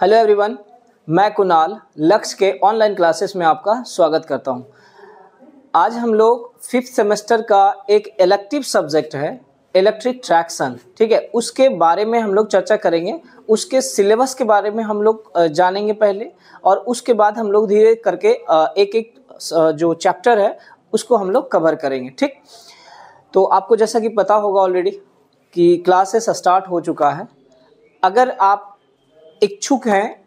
Hello everyone मैं कुणाल, लक्ष्य के ऑनलाइन क्लासेस में आपका स्वागत करता हूँ। आज हम लोग फिफ्थ सेमेस्टर का एक इलेक्टिव सब्जेक्ट है इलेक्ट्रिक ट्रैक्शन ठीक है? उसके बारे में हम लोग चर्चा करेंगे, उसके सिलेबस के बारे में हम लोग जानेंगे पहले, और उसके बाद हम लोग धीरे करके एक एक जो चैप्टर है, उसको हम लोग कवर करेंगे, ठीक? तो आपको जैसा कि पता होगा ऑलरेडी कि क्लासेस स्टार्ट हो चुका है। अगर आप इच्छुक हैं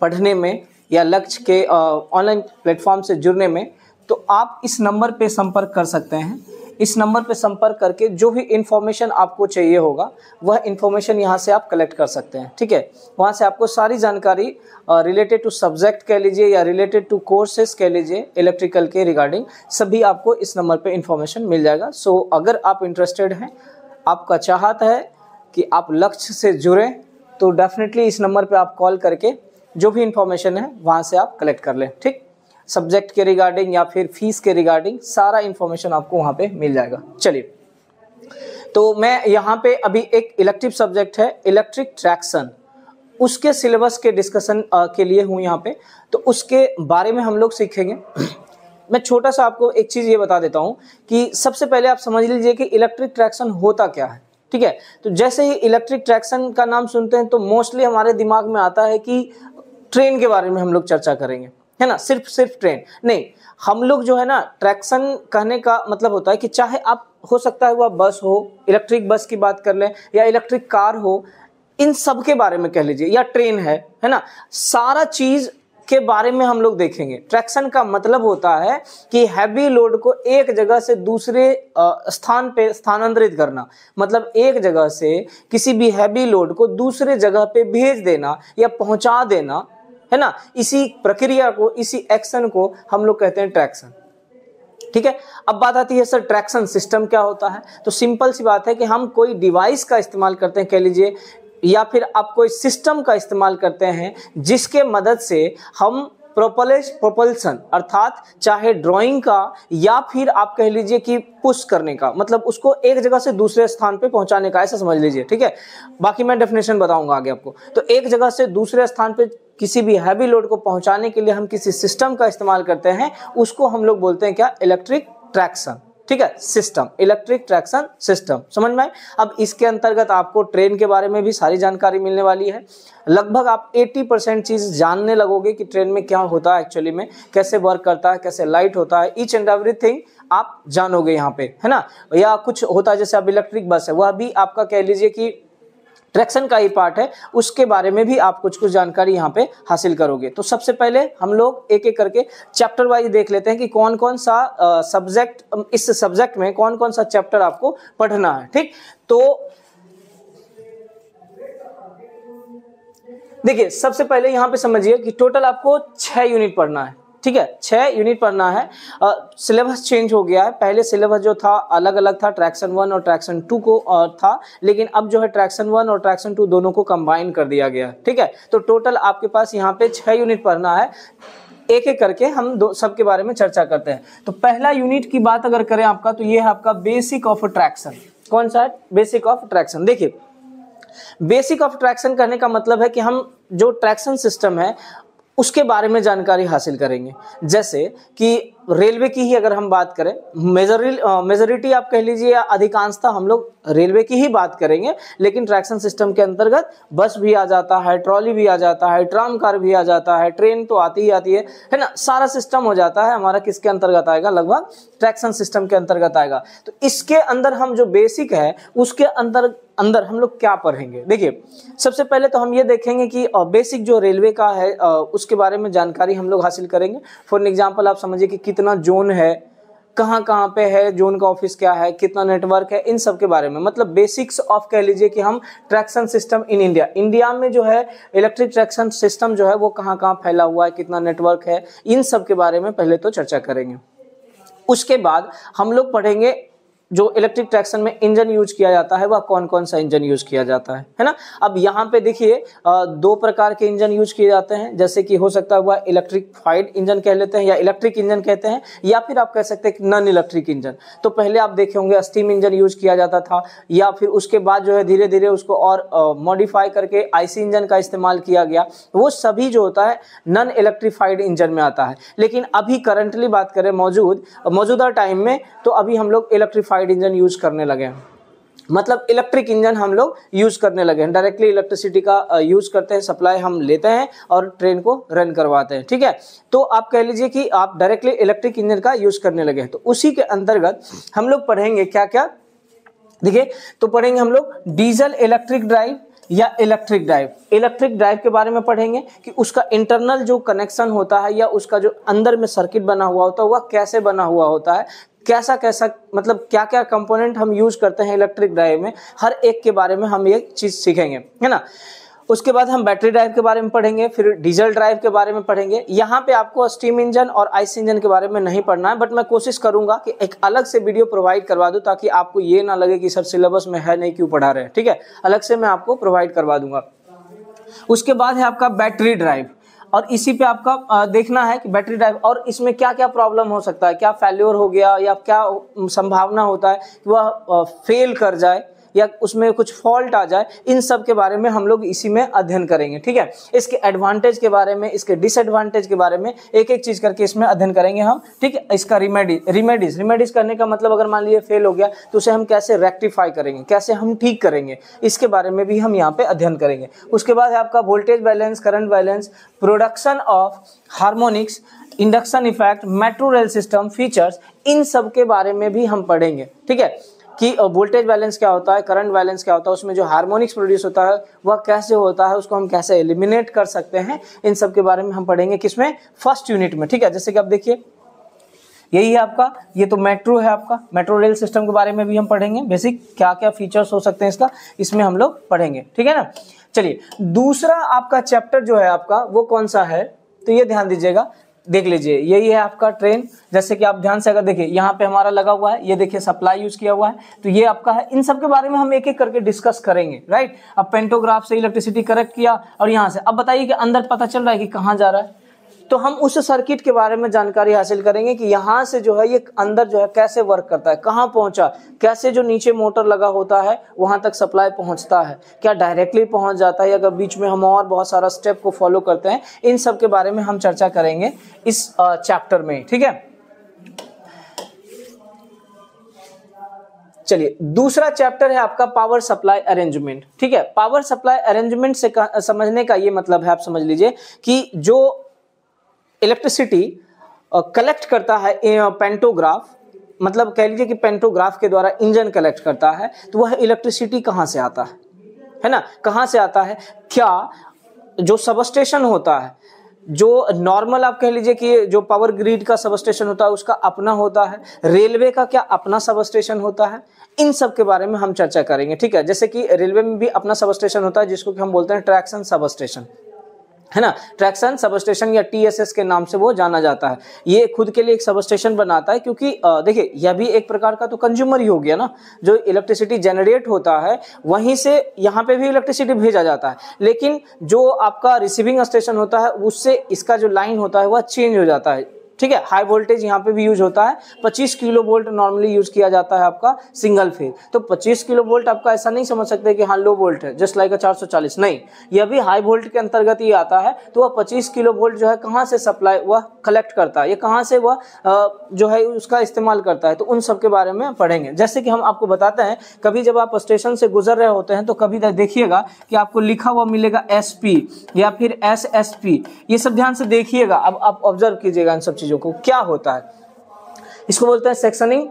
पढ़ने में या लक्ष्य के ऑनलाइन प्लेटफॉर्म से जुड़ने में तो आप इस नंबर पे संपर्क कर सकते हैं। इस नंबर पे संपर्क करके जो भी इन्फॉर्मेशन आपको चाहिए होगा वह इन्फॉर्मेशन यहाँ से आप कलेक्ट कर सकते हैं ठीक है? वहाँ से आपको सारी जानकारी रिलेटेड टू सब्जेक्ट कह लीजिए या रिलेटेड टू कोर्सेज कह लीजिए इलेक्ट्रिकल के रिगार्डिंग सभी आपको इस नंबर पे इन्फॉर्मेशन मिल जाएगा। सो so, अगर आप इंटरेस्टेड हैं आपका चाहत है कि आप लक्ष्य से जुड़ें तो डेफिनेटली इस नंबर पे आप कॉल करके जो भी इंफॉर्मेशन है, वहाँ से आप कलेक्ट कर लें, ठीक? सब्जेक्ट के रिगार्डिंग या फिर फ़ीस के रिगार्डिंग सारा इंफॉर्मेशन आपको वहाँ पे मिल जाएगा। चलिए। तो मैं यहाँ पे अभी एक इलेक्टिव सब्जेक्ट है इलेक्ट्रिक ट्रैक्शन उसके सिलेबस के डिस्कशन के लिए हूँ यहाँ पे। तो उसके बारे में हम लोग सीखेंगे। मैं छोटा सा आपको एक चीज़ ये बता देता हूँ कि सबसे पहले आप समझ लीजिए कि इलेक्ट्रिक ट्रैक्शन होता क्या है। ठीक है? तो जैसे ही इलेक्ट्रिक ट्रैक्शन का नाम सुनते हैं तो मोस्टली हमारे दिमाग में आता है कि ट्रेन के बारे में हम लोग चर्चा करेंगे। है ना? सिर्फ़ सिर्फ़ ट्रेन नहीं, हम लोग जो है ना ट्रैक्शन कहने का मतलब होता है कि चाहे आप, हो सकता है वह बस हो इलेक्ट्रिक बस की बात कर लें, या इलेक्ट्रिक कार हो, इन सब के बारे में कह लीजिए, या ट्रेन है है ना? सारा चीज़ के बारे में हम लोग देखेंगे। ट्रैक्शन का मतलब होता है कि हैवी लोड को एक जगह से दूसरे स्थान पे स्थानांतरित करना। मतलब एक जगह से किसी भी हैवी लोड को दूसरे जगह पे भेज देना या पहुँचा देना, है ना? इसी प्रक्रिया को, इसी एक्शन को हम लोग कहते हैं ट्रैक्शन ठीक है? अब बात आती है, सर ट्रैक्शन सिस्टम क्या होता है? तो सिंपल सी बात है कि हम कोई डिवाइस का इस्तेमाल करते हैं। कह लीजिए या फिर आप कोई सिस्टम का इस्तेमाल करते हैं जिसके मदद से हम प्रोपलिश प्रोपल्सन अर्थात चाहे ड्राइंग का या फिर आप कह लीजिए कि पुश करने का मतलब उसको एक जगह से दूसरे स्थान पे पहुँचाने का, ऐसा समझ लीजिए, ठीक है? बाकी मैं डेफिनेशन बताऊँगा आगे आपको। तो एक जगह से दूसरे स्थान पे किसी भी हैवी लोड को पहुँचाने के लिए हम किसी सिस्टम का इस्तेमाल करते हैं, उसको हम लोग बोलते हैं क्या? इलेक्ट्रिक ट्रैक्शन ठीक है सिस्टम इलेक्ट्रिक ट्रैक्शन सिस्टम समझ में आए? अब इसके अंतर्गत आपको ट्रेन के बारे में भी सारी जानकारी मिलने वाली है। लगभग आप 80 परसेंट चीज़ जानने लगोगे कि ट्रेन में क्या होता है एक्चुअली में, कैसे वर्क करता है, कैसे लाइट होता है ईच एंड एवरीथिंग आप जानोगे यहाँ पे, है ना? या कुछ होता है, जैसे अब इलेक्ट्रिक बस है, वह भी आपका कह लीजिए कि ट्रैक्शन का ही पार्ट है। उसके बारे में भी आप कुछ कुछ जानकारी यहाँ पे हासिल करोगे। तो सबसे पहले हम लोग एक एक करके चैप्टर वाइज देख लेते हैं कि कौन कौन सा सब्जेक्ट इस सब्जेक्ट में कौन कौन सा चैप्टर आपको पढ़ना है, ठीक? तो देखिए, सबसे पहले यहाँ पे समझिए कि टोटल आपको छह यूनिट पढ़ना है। ठीक है, छह यूनिट पढ़ना है। सिलेबस चेंज हो गया है। पहले सिलेबस जो था अलग अलग था ट्रैक्शन वन और ट्रैक्शन टू को और था, लेकिन अब जो है ट्रैक्शन वन और ट्रैक्शन टू दोनों को कंबाइन कर दिया गया ठीक है तो टोटल आपके पास यहाँ पे छह यूनिट पढ़ना है। एक एक करके हम दो, सबके बारे में चर्चा करते हैं। तो पहला यूनिट की बात अगर करें आपका तो ये है आपका बेसिक ऑफ़ ट्रैक्शन कौन सा है? बेसिक ऑफ़ ट्रैक्शन देखिए बेसिक ऑफ़ ट्रैक्शन करने का मतलब है कि हम जो ट्रैक्शन सिस्टम है उसके बारे में जानकारी हासिल करेंगे। जैसे कि रेलवे की ही अगर हम बात करें, मेजोरी मेजोरिटी आप कह लीजिए अधिकांशता हम लोग रेलवे की ही बात करेंगे, लेकिन ट्रैक्शन सिस्टम के अंतर्गत बस भी आ जाता है, ट्रॉली भी आ जाता है, ट्राम कार भी आ जाता है, ट्रेन तो आती ही आती है है ना? सारा सिस्टम हो जाता है, हमारा किसके अंतर्गत आएगा? लगभग ट्रैक्शन सिस्टम के अंतर्गत आएगा। तो इसके अंदर हम जो बेसिक है, उसके अंदर अंदर हम लोग क्या पढ़ेंगे? देखिए, सबसे पहले तो हम ये देखेंगे कि बेसिक जो रेलवे का है उसके बारे में जानकारी हम लोग हासिल करेंगे। फॉर एग्ज़ाम्पल आप समझिए कि कितना जोन है, कहाँ कहाँ पे है, जोन का ऑफ़िस क्या है, कितना नेटवर्क है, इन सब के बारे में। मतलब बेसिक्स ऑफ़ कह लीजिए कि हम traction system in India India में जो है इलेक्ट्रिक ट्रैक्शन सिस्टम जो है, वो कहाँ कहाँ फैला हुआ है, कितना नेटवर्क है, इन सब के बारे में पहले तो चर्चा करेंगे। उसके बाद हम लोग पढ़ेंगे जो इलेक्ट्रिक ट्रैक्शन में इंजन यूज़ किया जाता है, वह कौन कौन सा इंजन यूज़ किया जाता है? है ना? अब यहाँ पे देखिए दो प्रकार के इंजन यूज़ किए जाते हैं। जैसे कि हो सकता है वह इलेक्ट्रिफाइड इंजन कह लेते हैं या इलेक्ट्रिक इंजन कहते हैं, या फिर आप कह सकते हैं नॉन इलेक्ट्रिक इंजन तो पहले आप देखे होंगे स्टीम इंजन यूज़ किया जाता था, या फिर उसके बाद जो है धीरे धीरे उसको और मॉडिफाई करके आईसी इंजन का इस्तेमाल किया गया। वो सभी जो होता है नॉन इलेक्ट्रीफाइड इंजन में आता है। लेकिन अभी करंटली बात करें मौजूद, मौजूदा टाइम में तो अभी हम लोग इलेक्ट्रीफाइड इंजन यूज़ करने लगे हैं। मतलब इलेक्ट्रिक इंजन हम लोग यूज़ करने लगे हैं। डायरेक्टली इलेक्ट्रिसिटी का यूज़ करते हैं सप्लाई हम लेते हैं और ट्रेन को रन करवाते हैं। ठीक है? तो आप कह लीजिए कि आप डायरेक्टली इलेक्ट्रिक इंजन का यूज़ करने लगे हैं। तो उसी के अंतर्गत हम लोग पढ़ेंगे क्या क्या देखिए तो पढ़ेंगे हम लोग डीजल इलेक्ट्रिक ड्राइव या इलेक्ट्रिक ड्राइव इलेक्ट्रिक ड्राइव के बारे में पढ़ेंगे कि उसका इंटरनल जो कनेक्शन होता है या उसका जो अंदर में सर्किट बना हुआ होता है, वह कैसे बना हुआ होता है। कैसा कैसा मतलब क्या क्या कंपोनेंट हम यूज़ करते हैं इलेक्ट्रिक ड्राइव में, हर एक के बारे में हम ये चीज़ सीखेंगे, है ना? उसके बाद हम बैटरी ड्राइव के बारे में पढ़ेंगे, फिर डीजल ड्राइव के बारे में पढ़ेंगे। यहाँ पे आपको स्टीम इंजन और आइस इंजन के बारे में नहीं पढ़ना है बट मैं कोशिश करूँगा कि एक अलग से वीडियो प्रोवाइड करवा दूँ ताकि आपको ये ना लगे कि सर सिलेबस में है नहीं, क्यों पढ़ा रहे हैं, ठीक है? अलग से मैं आपको प्रोवाइड करवा दूँगा। उसके बाद है आपका बैटरी ड्राइव और इसी पे आपका देखना है कि बैटरी ड्राइव और इसमें क्या क्या प्रॉब्लम हो सकता है? क्या फेल्योर हो गया या क्या संभावना होता है कि वह फेल कर जाए? या उसमें कुछ फॉल्ट आ जाए, इन सब के बारे में हम लोग इसी में अध्ययन करेंगे, ठीक है? इसके एडवांटेज के बारे में, इसके डिसएडवांटेज के बारे में एक एक चीज़ करके इसमें अध्ययन करेंगे हम, ठीक है? इसका रिमेडी रिमेडीज रिमेडीज करने का मतलब अगर मान लीजिए फेल हो गया तो उसे हम कैसे रेक्टिफाई करेंगे, कैसे हम ठीक करेंगे, इसके बारे में भी हम यहाँ पे अध्ययन करेंगे। उसके बाद आपका voltage balance current balance production of harmonics induction effect metro rail system features इन सब के बारे में भी हम पढ़ेंगे, ठीक है? कि वोल्टेज बैलेंस क्या होता है करंट बैलेंस क्या होता है, उसमें जो हार्मोनिक्स प्रोड्यूस होता है, वह कैसे होता है, उसको हम कैसे एलिमिनेट कर सकते हैं, इन सब के बारे में हम पढ़ेंगे किसमें? फ़र्स्ट यूनिट में, ठीक है? जैसे कि आप देखिए, यही है आपका, ये तो मेट्रो है आपका मेट्रो रेल सिस्टम के बारे में भी हम पढ़ेंगे बेसिक क्या क्या फीचर्स हो सकते हैं इसका, इसमें हम लोग पढ़ेंगे, ठीक है ना? चलिए, दूसरा आपका चैप्टर जो है आपका, वो कौन सा है? तो ये ध्यान दीजिएगा देख लीजिए, यही है आपका ट्रेन जैसे कि आप ध्यान से अगर देखिए, यहाँ पे हमारा लगा हुआ है, ये देखिए सप्लाई यूज़ किया हुआ है। तो ये आपका है, इन सब के बारे में हम एक एक करके डिस्कस करेंगे राइट अब पेंटोग्राफ से इलेक्ट्रिसिटी करेक्ट किया, और यहाँ से। अब बताइए कि अंदर पता चल रहा है कि कहाँ जा रहा है। तो हम उस सर्किट के बारे में जानकारी हासिल करेंगे कि यहाँ से जो है ये अंदर जो है कैसे वर्क करता है, कहाँ पहुँचा, कैसे जो नीचे मोटर लगा होता है, वहाँ तक सप्लाई पहुँचता है, क्या डायरेक्टली पहुँच जाता है अगर बीच में हम और बहुत सारा स्टेप को फॉलो करते हैं, इन सब के बारे में हम चर्चा करेंगे इस चैप्टर में, ठीक है? चलिए, दूसरा चैप्टर है आपका पावर सप्लाई अरेंजमेंट ठीक है? पावर सप्लाई अरेंजमेंट से समझने का ये मतलब है, आप समझ लीजिए कि जो इलेक्ट्रिसिटी कलेक्ट uh, करता है पेंटोग्राफ मतलब कह लीजिए कि पेंटोग्राफ के द्वारा इंजन कलेक्ट करता है तो वह इलेक्ट्रिसिटी कहाँ से आता है? है ना? कहाँ से आता है? क्या जो सबस्टेशन होता है जो नॉर्मल आप कह लीजिए कि जो पावर ग्रिड का सबस्टेशन होता है उसका अपना होता है रेलवे का क्या अपना सबस्टेशन होता है? इन सब के बारे में हम चर्चा करेंगे ठीक है? जैसे कि रेलवे में भी अपना सबस्टेशन होता है जिसको कि हम बोलते हैं ट्रैक्शन सबस्टेशन है ना? ट्रैक्शन सब स्टेशन या टीएसएस के नाम से वो जाना जाता है। ये खुद के लिए एक सब स्टेशन बनाता है क्योंकि देखिए, यह भी एक प्रकार का तो कंज्यूमर ही हो गया ना। जो इलेक्ट्रिसिटी जनरेट होता है, वहीं से यहाँ पे भी इलेक्ट्रिसिटी भेजा जाता है। लेकिन जो आपका रिसीविंग स्टेशन होता है, उससे इसका जो लाइन होता है, वह चेंज हो जाता है। ठीक है? हाई वोल्टेज यहाँ पे भी यूज़ होता है। 25 किलो वोल्ट नॉर्मली यूज़ किया जाता है आपका सिंगल फ़ेज़ तो 25 किलो वोल्ट आपका ऐसा नहीं समझ सकते कि हाँ लो वोल्ट है जस्ट लाइक चार सौ चालीस। नहीं, यह भी हाई वोल्ट के अंतर्गत ही आता है। तो वह पच्चीस किलो वोल्ट जो है, कहाँ से सप्लाई वह कलेक्ट करता है। या कहाँ से वह जो है, उसका इस्तेमाल करता है। तो उन सब के बारे में पढ़ेंगे। जैसे कि हम आपको बताते हैं, कभी जब आप स्टेशन से गुजर रहे होते हैं तो कभी देखिएगा कि आपको लिखा हुआ मिलेगा एसपी या फिर एस ये सब ध्यान से देखिएगा। अब आप ऑब्ज़र्व कीजिएगा इन सब चीज़ों चीज़ों को क्या होता है? इसको बोलते हैं सेक्शनिंग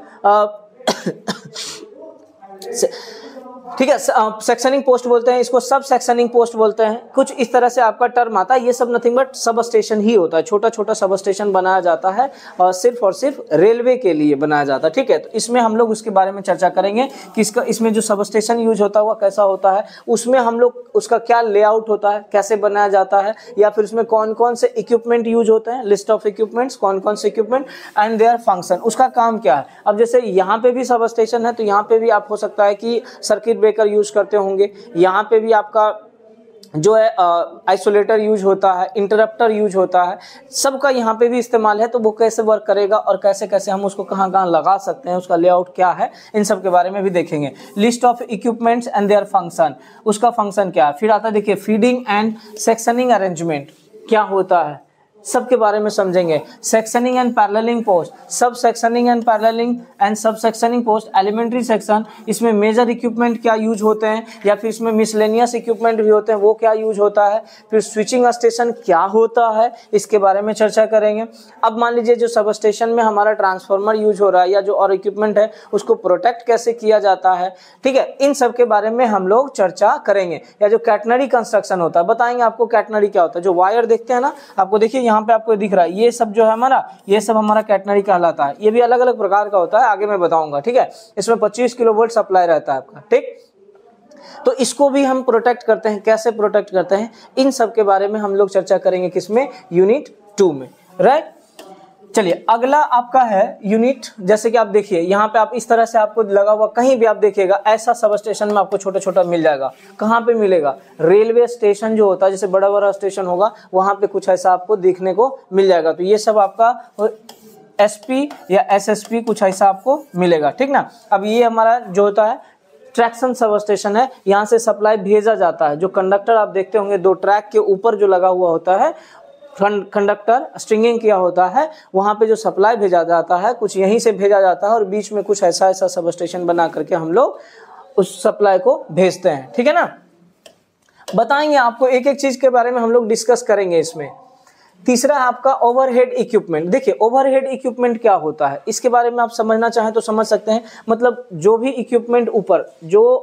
ठीक है सेक्शनिंग पोस्ट बोलते हैं, इसको सब सेक्शनिंग पोस्ट बोलते हैं। कुछ इस तरह से आपका टर्म आता है, ये सब नथिंग बट सब स्टेशन ही होता है। छोटा छोटा सब स्टेशन बनाया जाता है और सिर्फ़ और सिर्फ़ रेलवे के लिए बनाया जाता है। ठीक है तो इसमें हम लोग उसके बारे में चर्चा करेंगे कि इसका, इसमें जो सब स्टेशन यूज़ होता हुआ कैसा होता है, उसमें हम लोग, उसका क्या लेआउट होता है, कैसे बनाया जाता है, या फिर उसमें कौन कौन से इक्विपमेंट यूज़ होते हैं लिस्ट ऑफ़ इक्विपमेंट्स कौन कौन से इक्विपमेंट एंड देयर फ़ंक्शन उसका काम क्या है। अब जैसे यहाँ पे भी सब स्टेशन है तो यहाँ पे भी आप, हो सकता है कि सर्किट ब्रेकर यूज़ करते होंगे। यहाँ पे भी आपका जो है आइसोलेटर यूज़ होता है इंटरप्टर यूज़ होता है। सबका यहाँ पे भी इस्तेमाल है तो वो कैसे वर्क करेगा और कैसे कैसे हम उसको कहाँ कहाँ लगा सकते हैं, उसका लेआउट क्या है, इन सब के बारे में भी देखेंगे। List of equipments and their function उसका फ़ंक्शन क्या है? फिर आता है, देखिए फीडिंग एंड सेक्शनिंग अरेंजमेंट क्या होता है? सबके बारे में समझेंगे। Sectioning and paralleling post sub sectioning and paralleling and sub sectioning post elementary section इसमें मेजर इक्विपमेंट क्या यूज़ होते हैं, या फिर इसमें मिसलेनियस इक्विपमेंट भी होते हैं, वो क्या यूज़ होता है, फिर स्विचिंग स्टेशन क्या होता है, इसके बारे में चर्चा करेंगे। अब मान लीजिए जो सब स्टेशन में हमारा ट्रांसफॉर्मर यूज़ हो रहा है, या जो और इक्विपमेंट है, उसको प्रोटेक्ट कैसे किया जाता है? ठीक है, इन सब के बारे में हम लोग चर्चा करेंगे। या जो कैटनरी कंस्ट्रक्शन होता है, बताएँगे आपको कैटनरी क्या होता है। जो वायर देखते हैं ना, आपको देखिए, यहाँ पे आपको दिख रहा है। ये सब जो है हमारा, ये सब हमारा कैटनरी कहलाता है। ये भी अलग अलग प्रकार का होता है, आगे मैं बताऊँगा, ठीक है? इसमें 25 किलो वोल्ट सप्लाई रहता है आपका, ठीक? तो इसको भी हम प्रोटेक्ट करते हैं। कैसे प्रोटेक्ट करते हैं? इन सब के बारे में हम लोग चर्चा करेंगे किसमें? यूनिट टू में राइट चलिए, अगला आपका है यूनिट जैसे कि आप देखिए, यहाँ पे आप इस तरह से आपको लगा हुआ, कहीं भी आप देखिएगा, ऐसा सब स्टेशन में आपको छोटा छोटा मिल जाएगा। कहाँ पे मिलेगा? रेलवे स्टेशन जो होता है, जैसे बड़ा बड़ा स्टेशन होगा, वहाँ पे कुछ ऐसा आपको देखने को मिल जाएगा। तो ये सब आपका एसपी या एसएसपी कुछ ऐसा आपको मिलेगा, ठीक ना? अब ये हमारा जो होता है ट्रैक्शन सब स्टेशन है, यहाँ से सप्लाई भेजा जाता है। जो कंडक्टर आप देखते होंगे, दो ट्रैक के ऊपर जो लगा हुआ होता है कंडक्टर स्ट्रिंगिंग किया होता है, वहाँ पे जो सप्लाई भेजा जाता है, कुछ यहीं से भेजा जाता है और बीच में कुछ ऐसा ऐसा सब स्टेशन बना करके हम लोग उस सप्लाई को भेजते हैं। ठीक है ना? बताएँगे आपको एक एक चीज़ के बारे में हम लोग डिस्कस करेंगे इसमें। तीसरा आपका ओवरहेड इक्विपमेंट देखिए ओवरहेड इक्विपमेंट क्या होता है? इसके बारे में आप समझना चाहें तो समझ सकते हैं। मतलब जो भी इक्विपमेंट ऊपर, जो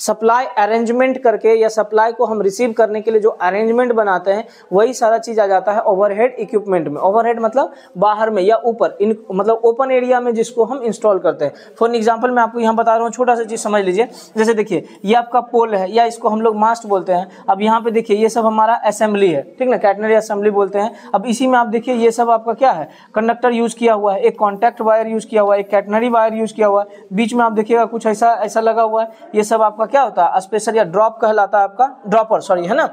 सप्लाई अरेंजमेंट करके या सप्लाई को हम रिसीव करने के लिए जो अरेंजमेंट बनाते हैं, वही सारा चीज़ आ जाता है ओवरहेड इक्विपमेंट में। ओवरहेड मतलब बाहर में या ऊपर, इन मतलब ओपन एरिया में जिसको हम इंस्टॉल करते हैं। फॉर एग्ज़ाम्पल मैं आपको यहाँ बता रहा हूँ, छोटा सा चीज़ समझ लीजिए। जैसे देखिए, ये आपका पोल है, या इसको हम लोग मास्ट बोलते हैं। अब यहाँ पे देखिए, ये सब हमारा असेंबली है, ठीक ना? कैटनरी असेंबली बोलते हैं। अब इसी में आप देखिए, ये सब आपका क्या है? कंडक्टर यूज़ किया हुआ है, एक कॉन्टैक्ट वायर यूज़ किया हुआ है, एक कैटनरी वायर यूज़ किया हुआ है। बीच में आप देखिएगा, कुछ ऐसा ऐसा लगा हुआ है। ये सब आपका क्या होता है? स्पेशल या ड्रॉप कहलाता है आपका? ड्रॉपर सॉरी है ना?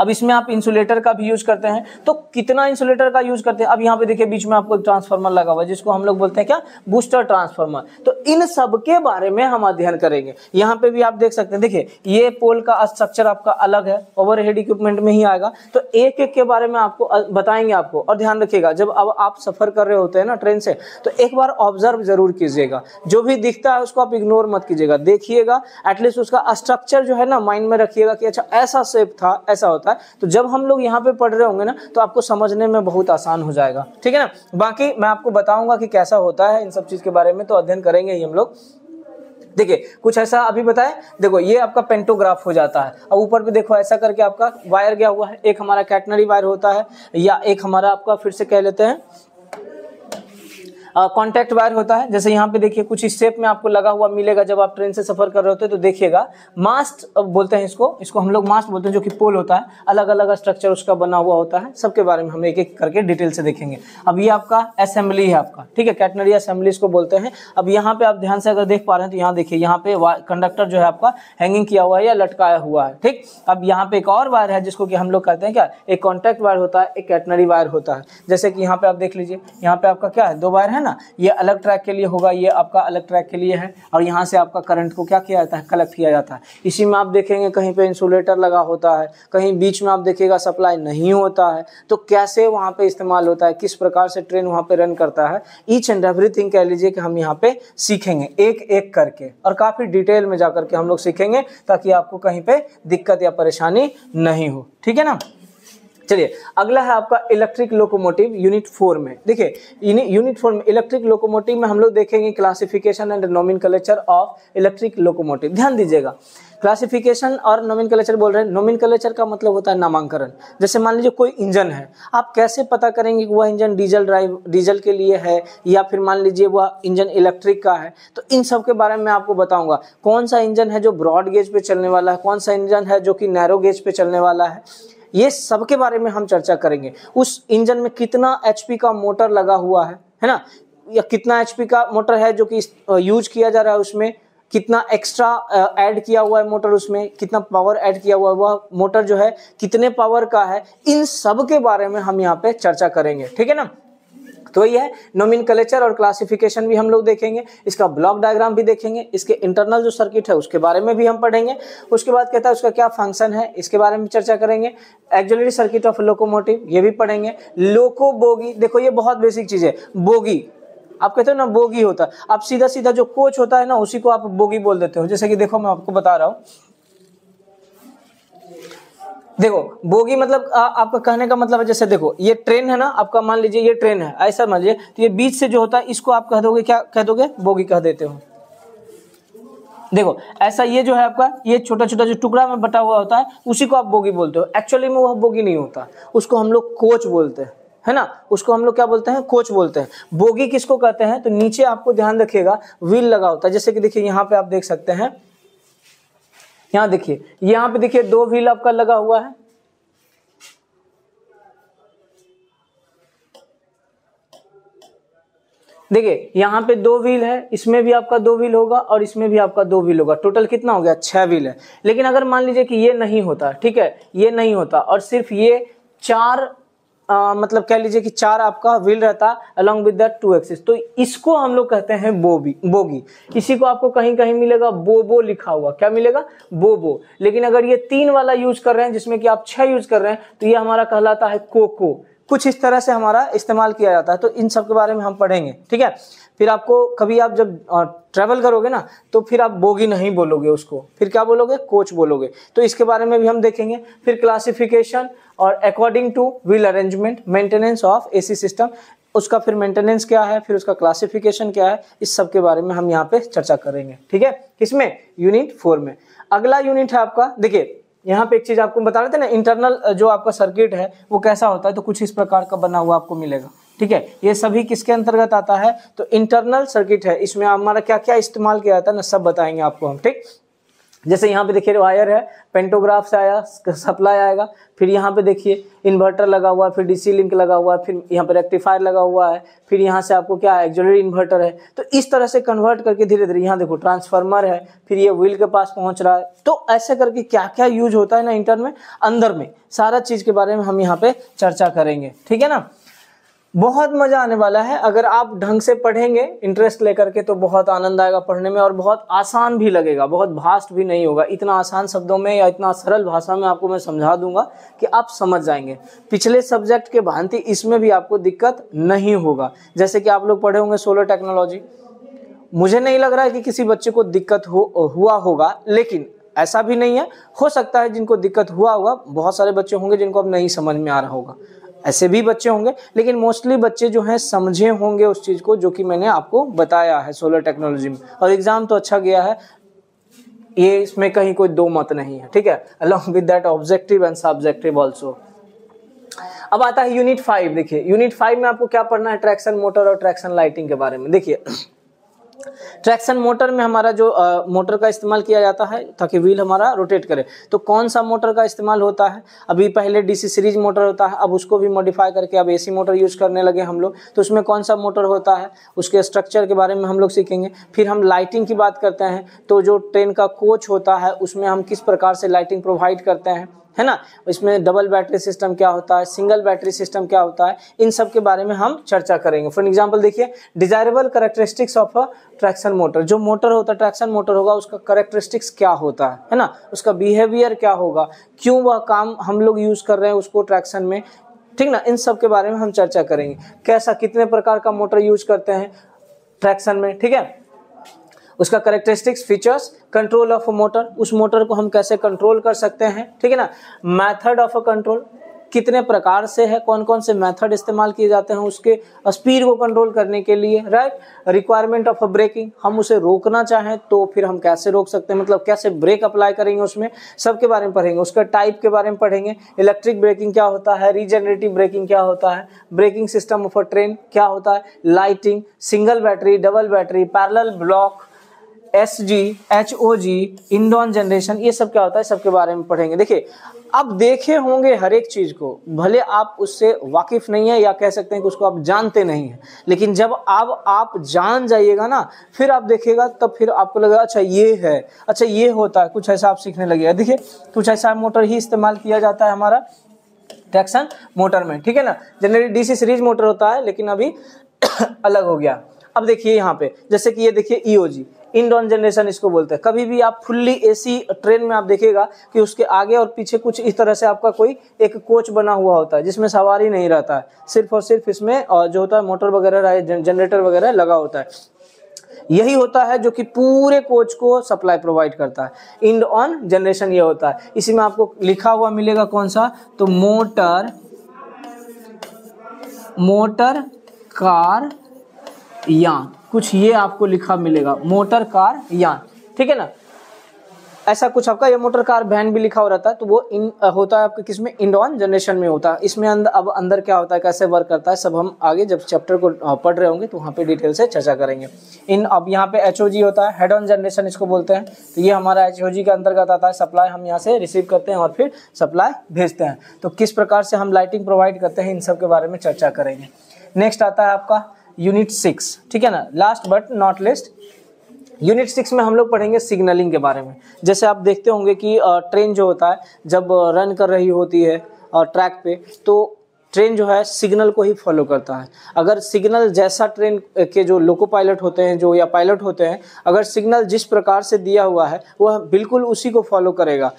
अब इसमें आप इंसुलेटर का भी यूज़ करते हैं। तो कितना इंसुलेटर का यूज़ करते हैं? अब यहाँ पे देखिए, बीच में आपको ट्रांसफार्मर लगा हुआ है, जिसको हम लोग बोलते हैं क्या? बूस्टर ट्रांसफार्मर तो इन सब के बारे में हम अध्ययन करेंगे। यहाँ पे भी आप देख सकते हैं। देखिए, ये पोल का स्ट्रक्चर आपका अलग है। ओवर इक्विपमेंट में ही आएगा। तो एक एक के बारे में आपको बताएँगे आपको। और ध्यान रखिएगा, जब अब आप सफ़र कर रहे होते हैं ना ट्रेन से तो एक बार ऑब्ज़र्व ज़रूर कीजिएगा। जो भी दिखता है, उसको आप इग्नोर मत कीजिएगा। देखिएगा एटलीस्ट उसका स्ट्रक्चर जो है ना माइंड में रखिएगा कि अच्छा ऐसा शेप था ऐसा होता है। तो जब हम लोग यहाँ पे पढ़ रहे होंगे ना तो आपको समझने में बहुत आसान हो जाएगा। ठीक है ना? बाकी मैं आपको बताऊँगा कि कैसा होता है इन सब चीज़ के बारे में तो अध्ययन करेंगे ही हम लोग। देखिए, कुछ ऐसा अभी बताए। देखो, ये आपका पेंटोग्राफ हो जाता है। अब ऊपर पे देखो, ऐसा करके आपका वायर गया हुआ है। एक हमारा कैटनरी वायर होता है, या एक हमारा आपका फिर से कह लेते हैं कॉन्टैक्ट वायर होता है। जैसे यहाँ पे देखिए, कुछ इस शेप में आपको लगा हुआ मिलेगा जब आप ट्रेन से सफ़र कर रहे होते हैं तो देखिएगा मास्ट बोलते हैं इसको इसको हम लोग मास्ट बोलते हैं, जो कि पोल होता है। अलग अलग स्ट्रक्चर उसका बना हुआ होता है। सबके बारे में हम एक एक करके डिटेल से देखेंगे। अब ये आपका असेंबली है आपका, ठीक है? कैटनरी असेंबली इसको बोलते हैं। अब यहाँ पे आप ध्यान से अगर देख पा रहे हैं तो यहाँ देखिए, यहाँ पे कंडक्टर जो है आपका हैंगिंग किया हुआ है या लटकाया हुआ है, ठीक? अब यहाँ पे एक और वायर है, जिसको कि हम लोग कहते हैं क्या? एक कॉन्टैक्ट वायर होता है, एक कैटनरी वायर होता है। जैसे कि यहाँ पे आप देख लीजिए, यहाँ पे आपका क्या है? दो वायर है ना? ये अलग ट्रैक के लिए होगा, ये आपका अलग ट्रैक के लिए है, और यहाँ से आपका करंट को क्या किया जाता है? कलेक्ट किया जाता है। इसी में आप देखेंगे कहीं पे इंसुलेटर लगा होता है, कहीं बीच में आप देखिएगा सप्लाई नहीं होता है। तो कैसे वहाँ पे इस्तेमाल होता है? किस प्रकार से ट्रेन वहाँ पे रन करता है? ईच एंड एवरीथिंग कह लीजिए कि हम यहाँ पे सीखेंगे एक एक करके। और काफ़ी डिटेल में जाकर के हम लोग सीखेंगे, ताकि आपको कहीं पे दिक्कत या परेशानी नहीं हो। ठीक है ना? चलिए, अगला है आपका इलेक्ट्रिक लोकोमोटिव यूनिट फोर में। देखिए यूनिट फोर में इलेक्ट्रिक लोकोमोटिव में हम लोग देखेंगे classification and nomen of electric locomotive ध्यान दीजिएगा क्लासिफिकेशन और नोमिन बोल रहे हैं। नोमिन का मतलब होता है नामांकन। जैसे मान लीजिए कोई इंजन है, आप कैसे पता करेंगे कि वह इंजन डीजल ड्राइव डीजल के लिए है या फिर मान लीजिए वह इंजन इलेक्ट्रिक का है? तो इन सब के बारे में आपको बताऊँगा। कौन सा इंजन है जो ब्रॉड गेज पे चलने वाला है? कौन सा इंजन है जो कि नैरो गेज पे चलने वाला है? ये सब के बारे में हम चर्चा करेंगे। उस इंजन में कितना एचपी का मोटर लगा हुआ है है ना? या कितना एचपी का मोटर है जो कि यूज़ किया जा रहा है उसमें? कितना एक्स्ट्रा ऐड किया हुआ है मोटर उसमें? कितना पावर ऐड किया हुआ है? वह मोटर जो है कितने पावर का है? इन सब के बारे में हम यहाँ पे चर्चा करेंगे, ठीक है ना? तो ये है नोमिन और क्लासिफिकेशन भी हम लोग देखेंगे, इसका ब्लॉक डायग्राम भी देखेंगे, इसके इंटरनल जो सर्किट है, उसके बारे में भी हम पढ़ेंगे, उसके बाद कहता है उसका क्या फ़ंक्शन है, इसके बारे में चर्चा करेंगे एक्जुलरी सर्किट ऑफ़ लोकोमोटिव ये भी पढ़ेंगे लोको बोगी देखो ये बहुत बेसिक चीज़ है बोगी आप कहते हो ना बोगी होता है, आप सीधा सीधा जो कोच होता है ना, उसी को आप बोगी बोल देते हो, जैसे कि देखो मैं आपको बता रहा हूँ देखो बोगी मतलब आ, आपका कहने का मतलब है जैसे देखो ये ट्रेन है ना आपका मान लीजिए ये ट्रेन है ऐसा मान लीजिए तो ये बीच से जो होता है इसको आप कह दोगे क्या कह दोगे? बोगी कह देते हो। देखो ऐसा ये जो है आपका ये छोटा छोटा जो टुकड़ा में बटा हुआ होता है उसी को आप बोगी बोलते हो। एक्चुअली में वह बोगी नहीं होता। उसको हम लोग कोच बोलते हैं है ना? उसको हम लोग क्या बोलते हैं? कोच बोलते हैं। बोगी किसको कहते हैं? तो नीचे आपको ध्यान रखिएगा व्हील लगा होता है। जैसे कि देखिए यहाँ पे आप देख सकते हैं यहाँ देखिए, यहाँ पे देखिए दो व्हील आपका लगा हुआ है। देखिए, यहाँ पे दो व्हील है, इसमें भी आपका दो व्हील होगा और इसमें भी आपका दो व्हील होगा। टोटल कितना हो गया? छह व्हील है। लेकिन अगर मान लीजिए कि ये नहीं होता, ठीक है, ये नहीं होता और सिर्फ़ ये चार आ, मतलब कह लीजिए कि चार आपका व्हील रहता अलॉन्ग विद टू एक्सिस तो इसको हम लोग कहते हैं बोबी बोगी। इसी को आपको कहीं कहीं मिलेगा बोबो लिखा हुआ। क्या मिलेगा? बोबो। लेकिन अगर ये तीन वाला यूज़ कर रहे हैं जिसमें कि आप छह यूज़ कर रहे हैं तो ये हमारा कहलाता है कोको। कुछ इस तरह से हमारा इस्तेमाल किया जाता है। तो इन सब के बारे में हम पढ़ेंगे, ठीक है? फिर आपको कभी आप जब ट्रेवल करोगे ना तो फिर आप बोगी नहीं बोलोगे उसको। फिर क्या बोलोगे? कोच बोलोगे। तो इसके बारे में भी हम देखेंगे। फिर क्लासिफिकेशन और according to wheel arrangement maintenance of AC system उसका फिर मेंटेनेंस क्या है? फिर उसका क्लासिफिकेशन क्या है? इस सब के बारे में हम यहाँ पे चर्चा करेंगे, ठीक है? किसमें? यूनिट फोर में। अगला यूनिट है आपका, देखिए यहाँ पे एक चीज़ आपको बता रहे थे ना इंटरनल जो आपका सर्किट है, वो कैसा होता है तो कुछ इस प्रकार का बना हुआ आपको मिलेगा। ठीक है? ये सभी किसके अंतर्गत आता है? तो इंटरनल सर्किट है, इसमें हमारा क्या क्या इस्तेमाल किया जाता है ना, सब बताएँगे आपको हम, ठीक? जैसे यहाँ पे देखिए वायर है पेंटोग्राफ से आया सप्लाई आएगा, फिर यहाँ पे देखिए इन्वर्टर लगा हुआ है, फिर डीसी लिंक लगा हुआ है, फिर यहाँ पे रेक्टिफायर लगा हुआ है, फिर यहाँ से आपको क्या है एक्जुलरी इन्वर्टर है। तो इस तरह से कन्वर्ट करके धीरे धीरे, यहाँ देखो ट्रांसफार्मर है, फिर ये व्हील के पास पहुँच रहा है। तो ऐसे करके क्या क्या यूज़ होता है ना इंटर में? अंदर में, सारा चीज़ के बारे में हम यहाँ पे चर्चा करेंगे, ठीक है ना? बहुत मज़ा आने वाला है। अगर आप ढंग से पढ़ेंगे इंटरेस्ट लेकर के तो बहुत आनंद आएगा पढ़ने में और बहुत आसान भी लगेगा। बहुत भास्ट भी नहीं होगा। इतना आसान शब्दों में या इतना सरल भाषा में आपको मैं समझा दूँगा कि आप समझ जाएँगे। पिछले सब्जेक्ट के भांति इसमें भी आपको दिक्कत नहीं होगा। जैसे कि आप लोग पढ़े होंगे सोलर टेक्नोलॉजी मुझे नहीं लग रहा है कि किसी बच्चे को दिक्कत हो, हुआ होगा, लेकिन ऐसा भी नहीं है। हो सकता है जिनको दिक्कत हुआ होगा, बहुत सारे बच्चे होंगे जिनको अब नहीं समझ में आ रहा होगा। ऐसे भी बच्चे होंगे, लेकिन मोस्टली बच्चे जो हैं समझे होंगे उस चीज़ को, जो कि मैंने आपको बताया है सोलर टेक्नोलॉजी में। और एग्ज़ाम तो अच्छा गया है। ये इसमें कहीं कोई दो मत नहीं है, ठीक है? Along with that objective and subjective also अब आता है यूनिट फाइव देखिए। यूनिट फाइव में आपको क्या पढ़ना है? ट्रैक्शन मोटर और ट्रैक्शन लाइटिंग के बारे में। देखिए ट्रैक्शन मोटर में हमारा जो आ, मोटर का इस्तेमाल किया जाता है ताकि व्हील हमारा रोटेट करे। तो कौन सा मोटर का इस्तेमाल होता है? अभी पहले डीसी सीरीज़ मोटर होता है अब उसको भी मॉडिफाई करके अब एसी मोटर यूज़ करने लगे हम लोग। तो उसमें कौन सा मोटर होता है उसके स्ट्रक्चर के बारे में हम लोग सीखेंगे। फिर हम लाइटिंग की बात करते हैं तो जो ट्रेन का कोच होता है उसमें हम किस प्रकार से लाइटिंग प्रोवाइड करते हैं? है ना? इसमें डबल बैटरी सिस्टम क्या होता है? सिंगल बैटरी सिस्टम क्या होता है? इन सब के बारे में हम चर्चा करेंगे। फॉर एग्ज़ाम्पल देखिए desirable characteristics of a traction motor जो मोटर होता है ट्रैक्शन मोटर होगा, उसका करेक्टरिस्टिक्स क्या होता है? है ना? उसका बिहेवियर क्या होगा? क्यों वह काम हम लोग यूज़ कर रहे हैं उसको ट्रैक्शन में? ठीक ना? इन सब के बारे में हम चर्चा करेंगे। कैसा, कितने प्रकार का मोटर यूज़ करते हैं ट्रैक्शन में? ठीक है? उसका characteristics features control of motor उस मोटर को हम कैसे कंट्रोल कर सकते हैं? ठीक है ना? मैथड ऑफ़ अ कंट्रोल कितने प्रकार से है? कौन कौन से मेथड इस्तेमाल किए जाते हैं उसके? स्पीड को कंट्रोल करने के लिए right requirement of a braking हम उसे रोकना चाहें तो फिर हम कैसे रोक सकते हैं? मतलब कैसे ब्रेक अप्लाई करेंगे उसमें? सबके बारे में पढ़ेंगे। उसका टाइप के बारे में पढ़ेंगे। इलेक्ट्रिक ब्रेकिंग क्या होता है? रीजनरेटिव ब्रेकिंग क्या होता है? Braking system of a train क्या होता है? Lighting single battery double battery parallel block S G H O G end on generation ये सब क्या होता है? सबके बारे में पढ़ेंगे। देखिए, अब देखे होंगे हर एक चीज़ को, भले आप उससे वाकिफ नहीं है या कह सकते हैं कि उसको आप जानते नहीं है, लेकिन जब आप आप जान जाइएगा ना, फिर आप देखिएगा, तब फिर आपको लगेगा अच्छा ये है अच्छा ये होता है। कुछ ऐसा आप सीखने लगेगा देखिए, कुछ ऐसा मोटर ही इस्तेमाल किया जाता है हमारा ट्रैक्शन मोटर में, ठीक है ना? जनरली डीसी सीरीज़ मोटर होता है, लेकिन अभी अलग हो गया। अब देखिए यहाँ पे, जैसे कि ये देखिए ईओजी इंडोन जनरेशन इसको बोलते हैं। कभी भी आप फुल्ली एसी ट्रेन में आप देखेगा कि उसके आगे और पीछे कुछ इस तरह से आपका कोई एक कोच बना हुआ होता है, जिसमें सवारी नहीं रहता है। सिर्फ़ और सिर्फ़ इसमें जो होता है मोटर वगैरह जनरेटर वगैरह लगा होता है। यही होता है जो कि पूरे कोच को सप्लाई प्रोवाइड करता है। इंड ऑन जनरेशन ये होता है। इसी में आपको लिखा हुआ मिलेगा कौन सा? तो मोटर मोटर कार यान कुछ ये आपको लिखा मिलेगा मोटर कार यान। ठीक है ना? ऐसा कुछ आपका, ये मोटर कार वैन भी लिखा हो रहता है तो वो इन होता है आपके किसमें? इंडोन जनरेशन में होता है। इसमें अंदर अब अंदर क्या होता है, कैसे वर्क करता है, सब हम आगे जब चैप्टर को पढ़ रहे होंगे तो वहाँ पे डिटेल से चर्चा करेंगे। इन, अब यहाँ पे एच होता है हेड ऑन जनरेशन इसको बोलते हैं। तो ये हमारा एच के अंतर्गत आता है सप्लाई हम यहाँ से रिसीव करते हैं और फिर सप्लाई भेजते हैं। तो किस प्रकार से हम लाइटिंग प्रोवाइड करते हैं, इन सब के बारे में चर्चा करेंगे। नेक्स्ट आता है आपका यूनिट सिक्स, ठीक है ना? Last but not least unit six में हम लोग पढ़ेंगे सिग्नलिंग के बारे में। जैसे आप देखते होंगे कि ट्रेन जो होता है, जब रन कर रही होती है ट्रैक पे तो ट्रेन जो है सिग्नल को ही फॉलो करता है। अगर सिग्नल जैसा ट्रेन के जो लोको पायलट होते हैं, जो, या पायलट होते हैं, अगर सिग्नल जिस प्रकार से दिया हुआ है, वह बिल्कुल उसी को फॉलो करेगा।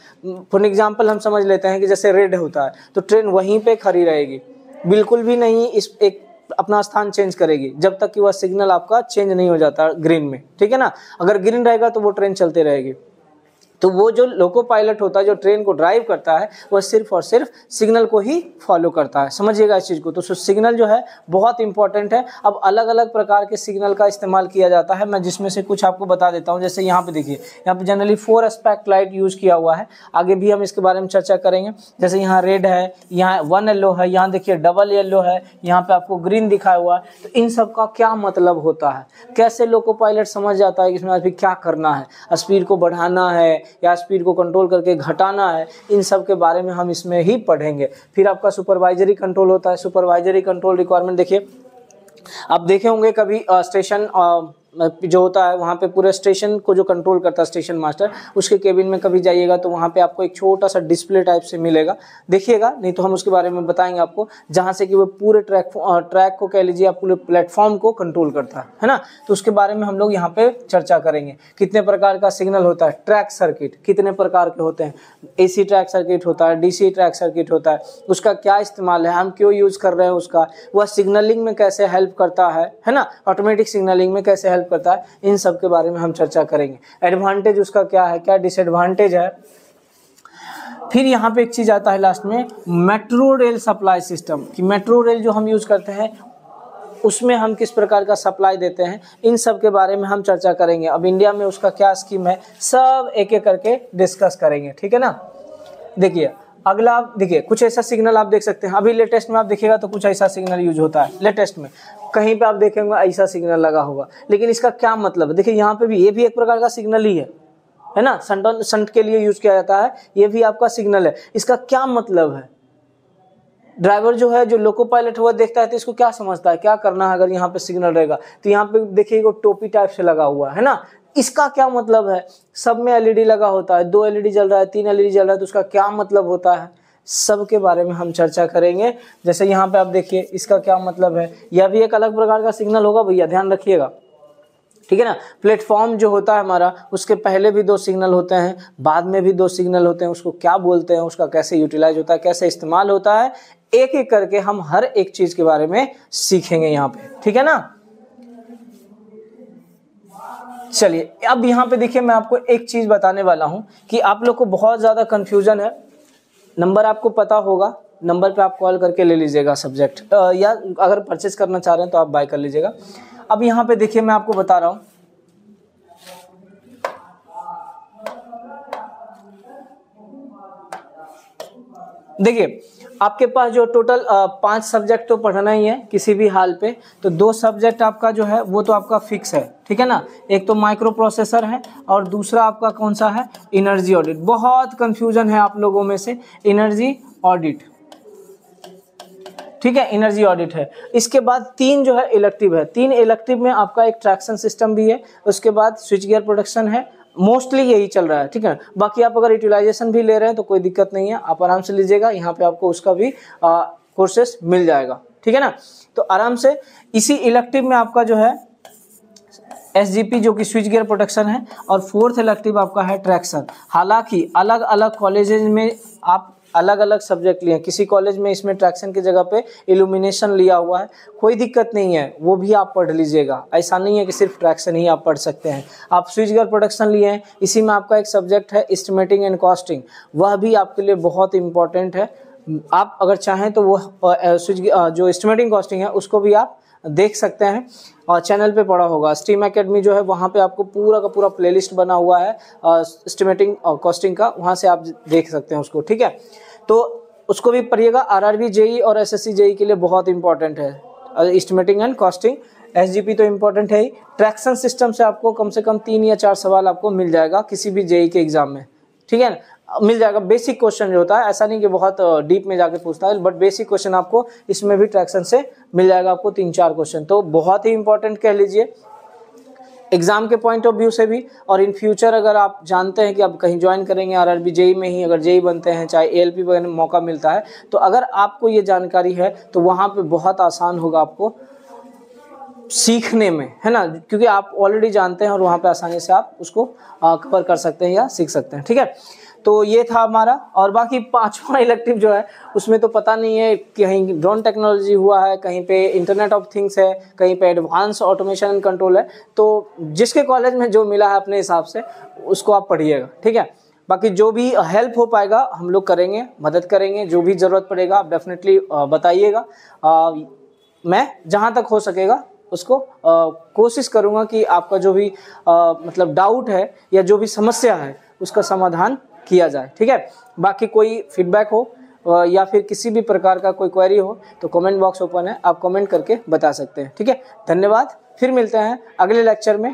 फॉर एग्ज़ाम्पल हम समझ लेते हैं कि जैसे रेड होता है तो ट्रेन वहीं पे खड़ी रहेगी। बिल्कुल भी नहीं इस एक अपना स्थान चेंज करेगी, जब तक कि वह सिग्नल आपका चेंज नहीं हो जाता ग्रीन में, ठीक है ना? अगर ग्रीन रहेगा तो वो ट्रेन चलते रहेगी। तो वो जो लोको पायलट होता है, जो ट्रेन को ड्राइव करता है वह सिर्फ़ और सिर्फ़ सिग्नल को ही फॉलो करता है। समझिएगा इस चीज़ को। तो सिग्नल जो है, बहुत इंपॉर्टेंट है। अब अलग अलग प्रकार के सिग्नल का इस्तेमाल किया जाता है। मैं जिसमें से कुछ आपको बता देता हूँ। जैसे यहाँ पे देखिए, यहाँ पे generally four aspect light use किया हुआ है। आगे भी हम इसके बारे में चर्चा करेंगे। जैसे यहाँ रेड है, यहाँ वन येल्लो है, यहाँ देखिए डबल येल्लो है, यहाँ पे आपको ग्रीन दिखाया हुआ है। तो इन सब का क्या मतलब होता है? कैसे लोको पायलट समझ जाता है कि इसमें अभी क्या करना है? स्पीड को बढ़ाना है या स्पीड को कंट्रोल करके घटाना है, इन सब के बारे में हम इसमें ही पढ़ेंगे। फिर आपका सुपरवाइजरी कंट्रोल होता है। सुपरवाइजरी कंट्रोल रिक्वायरमेंट देखिए, आप देखे होंगे कभी स्टेशन जो होता है, वहाँ पे पूरे स्टेशन को जो कंट्रोल करता है स्टेशन मास्टर उसके केबिन में कभी जाइएगा तो वहाँ पे आपको एक छोटा सा डिस्प्ले टाइप से मिलेगा। देखिएगा, नहीं तो हम उसके बारे में बताएँगे आपको, जहाँ से कि वो पूरे ट्रैक ट्रैक को कह लीजिए आप पूरे प्लेटफॉर्म को कंट्रोल करता है है ना? तो उसके बारे में हम लोग यहाँ पे चर्चा करेंगे। कितने प्रकार का सिग्नल होता है? ट्रैक सर्किट कितने प्रकार के होते हैं? एसी ट्रैक सर्किट होता है डीसी ट्रैक सर्किट होता है, उसका क्या इस्तेमाल है, हम क्यों यूज़ कर रहे हैं उसका, वह सिग्नलिंग में कैसे हेल्प करता है है ना? ऑटोमेटिक सिग्नलिंग में कैसे हेल्प हेल्प करता है, इन सब के बारे में हम चर्चा करेंगे। एडवांटेज उसका क्या है, क्या डिसएडवांटेज है? फिर यहाँ पे एक चीज़ आता है लास्ट में मेट्रो रेल सप्लाई सिस्टम कि मेट्रो रेल जो हम यूज़ करते हैं, उसमें हम किस प्रकार का सप्लाई देते हैं, इन सब के बारे में हम चर्चा करेंगे। अब इंडिया में उसका क्या स्कीम है, सब एक एक करके डिस्कस करेंगे, ठीक है ना? देखिए, अगला आप देखिए, कुछ ऐसा सिग्नल आप देख सकते हैं। अभी लेटेस्ट में आप देखिएगा तो कुछ ऐसा सिग्नल यूज़ होता है लेटेस्ट में। कहीं पे आप देखेंगे, ऐसा सिग्नल लगा होगा। लेकिन इसका क्या मतलब है? देखिए, यहाँ पे भी, ये भी एक प्रकार का सिग्नल ही है। है ना? संट संट के लिए यूज़ किया जाता है। ये भी आपका सिग्नल है। इसका क्या मतलब है? ड्राइवर जो है, जो लोको पायलट हुआ, देखता है तो इसको क्या समझता है? क्या करना है अगर यहाँ पे सिग्नल रहेगा? तो यहाँ पे देखिए टोपी टाइप से लगा हुआ है ना? इसका क्या मतलब है? सब में एलईडी लगा होता है, दो एलईडी जल रहा है, तीन एलईडी जल रहा है तो उसका क्या मतलब होता है? सब के बारे में हम चर्चा करेंगे। जैसे यहाँ पे आप देखिए, इसका क्या मतलब है? यह भी एक अलग प्रकार का सिग्नल होगा भैया, ध्यान रखिएगा। ठीक है ना? प्लेटफॉर्म जो होता है हमारा, उसके पहले भी दो सिग्नल होते हैं, बाद में भी दो सिग्नल होते हैं, उसको क्या बोलते हैं, उसका कैसे यूटिलाइज होता है, कैसे इस्तेमाल होता है, एक एक करके हम हर एक चीज़ के बारे में सीखेंगे यहाँ पे। ठीक है ना? चलिए, अब यहाँ पे देखिए मैं आपको एक चीज़ बताने वाला हूँ कि आप लोग को बहुत ज़्यादा कंफ्यूजन है। नंबर आपको पता होगा, नंबर पे आप कॉल करके ले लीजिएगा सब्जेक्ट। या अगर परचेज करना चाह रहे हैं तो आप बाय कर लीजिएगा। अब यहाँ पे देखिए मैं आपको बता रहा हूँ। देखिए आपके पास जो टोटल पाँच सब्जेक्ट तो पढ़ना ही है, किसी भी हाल पे तो दो सब्जेक्ट आपका जो है, वो तो आपका फिक्स है, ठीक है ना? एक तो माइक्रो प्रोसेसर है और दूसरा आपका कौन सा है? एनर्जी ऑडिट बहुत कंफ्यूजन है आप लोगों में से एनर्जी ऑडिट ठीक है एनर्जी ऑडिट है। इसके बाद तीन जो है इलेक्टिव है। तीन इलेक्टिव में आपका एक ट्रैक्शन सिस्टम भी है, उसके बाद स्विच गियर प्रोडक्शन है मोस्टली यही चल रहा है, ठीक है? बाकी आप अगर यूटिलाइजेशन भी ले रहे हैं तो कोई दिक्कत नहीं है, आप आराम से लीजिएगा, यहाँ पे आपको उसका भी कोर्सेस मिल जाएगा, ठीक है ना? तो आराम से इसी इलेक्टिव में आपका जो है एसजीपी जो कि स्विच गियर प्रोटेक्शन है, और फोर्थ इलेक्टिव आपका है ट्रैक्शन हालाँकि अलग अलग कॉलेजेज में आप अलग अलग सब्जेक्ट लिए हैं। किसी कॉलेज में इसमें ट्रैक्शन की जगह पे इल्यूमिनेशन लिया हुआ है, कोई दिक्कत नहीं है, वो भी आप पढ़ लीजिएगा। ऐसा नहीं है कि सिर्फ़ ट्रैक्शन ही आप पढ़ सकते हैं। आप स्विच गर्ल प्रोडक्शन लिए हैं, इसी में आपका एक सब्जेक्ट है इस्टीमेटिंग एंड कॉस्टिंग वह भी आपके लिए बहुत इंपॉर्टेंट है। आप अगर चाहें तो वो स्विच जो इस्टीमेटिंग कॉस्टिंग है, उसको भी आप देख सकते हैं और चैनल पे पड़ा होगा। स्टीम एकेडमी जो है, वहाँ पे आपको पूरा का पूरा प्लेलिस्ट बना हुआ है स्टीमेटिंग कॉस्टिंग का। वहाँ से आप देख सकते हैं उसको, ठीक है? तो उसको भी पढ़िएगा। आर आर जेई और एस एस जेई के लिए बहुत इंपॉर्टेंट है। इस्टीमेटिंग एंड कॉस्टिंग एसजीपी तो इम्पोर्टेंट है ही। ट्रैक्शन सिस्टम से आपको कम से कम तीन या चार सवाल आपको मिल जाएगा किसी भी जेई के एग्ज़ाम में, ठीक है ना? मिल जाएगा। बेसिक क्वेश्चन जो होता है, ऐसा नहीं कि बहुत डीप में जाके पूछता है बट बेसिक क्वेश्चन आपको इसमें भी ट्रैक्शन से मिल जाएगा आपको तीन चार क्वेश्चन तो बहुत ही इंपॉर्टेंट कह लीजिए। एग्ज़ाम के पॉइंट ऑफ़ व्यू से भी, और इन फ्यूचर अगर आप जानते हैं कि आप कहीं ज्वाइन करेंगे आर आर जेई में ही अगर जेई बनते हैं, चाहे ए एल पी मौका मिलता है तो अगर आपको ये जानकारी है तो वहाँ पे बहुत आसान होगा आपको सीखने में, है ना? क्योंकि आप ऑलरेडी जानते हैं और वहाँ पे आसानी से आप उसको कवर कर सकते हैं या सीख सकते हैं, ठीक है? तो ये था हमारा और बाकी पांचवा इलेक्टिव जो है, उसमें तो पता नहीं है कहीं ड्रोन टेक्नोलॉजी हुआ है, कहीं पे इंटरनेट ऑफ़ थिंग्स है, कहीं पे एडवांस ऑटोमेशन एंड कंट्रोल है तो जिसके कॉलेज में जो मिला है अपने हिसाब से, उसको आप पढ़िएगा, ठीक है? बाकी जो भी हेल्प हो पाएगा, हम लोग करेंगे, मदद करेंगे, जो भी ज़रूरत पड़ेगा, आप डेफिनेटली बताइएगा। मैं जहाँ तक हो सकेगा उसको कोशिश करूँगा कि आपका जो भी आ, मतलब डाउट है या जो भी समस्या है उसका समाधान किया जाए ठीक है? बाकी कोई फीडबैक हो या फिर किसी भी प्रकार का कोई क्वेरी हो तो कमेंट बॉक्स ओपन है आप कमेंट करके बता सकते हैं ठीक है? धन्यवाद फिर मिलते हैं अगले लेक्चर में।